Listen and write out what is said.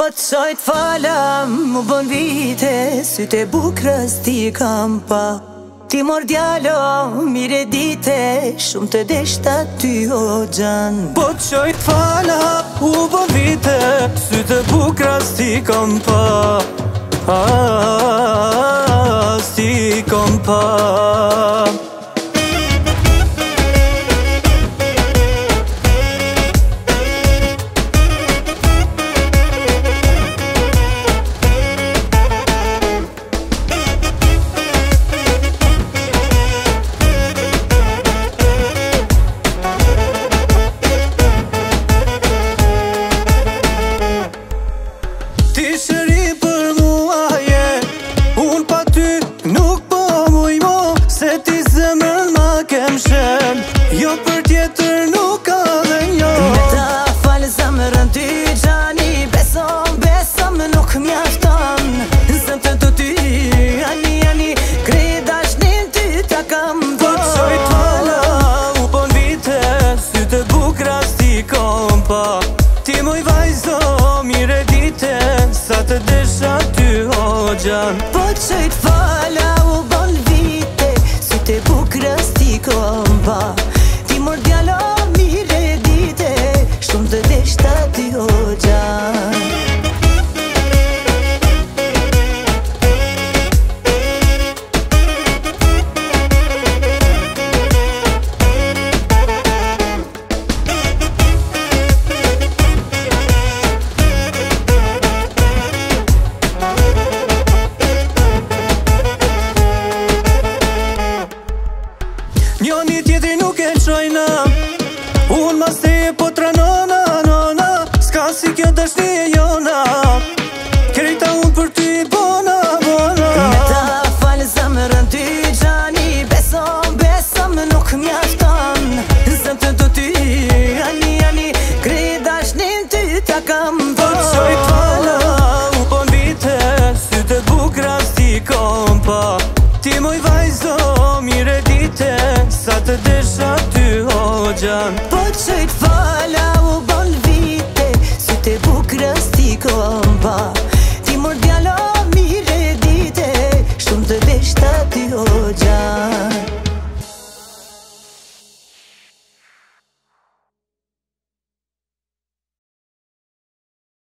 Po të shojt falam, më bën vite, sy të bukrës ti kam pa Ti mor djalo, mire dite, shumë të deshta ty o gjan Po të shojt falam, u bën vite, sy të bukrës ti kam pa A, a, a, Ti shëri për mua je Unë pa ty nuk po muj mo Se ti zemën ma kem shem Jo për tjetër nuk ka dhe jo Me ta falë zemërën ty gjani Besom, besom nuk mjafton të desha ty o gjan Po që i të u bon vite Si të bukrës ti komba Ti mërdjala mire dite Shumë të desha ty o gjan Tjetëri nuk e qojna Unë mas të e potra nona, nona Ska si kjo dëshni e jona Kërita unë për ty bona, bona Me ta falë zamërën ty gjani Besom, besom nuk mjafton Zëm të të ty ani, ani Kri dashnin ty ta kam Po të qoj të U po në vite Sy të bukra s'ti kompa Ti moj vajzo të desha ty o gjan Po që i të u bon vite Sy të bukrës ti komba Ti mërdjalo mire dite Shumë të desha ty o gjan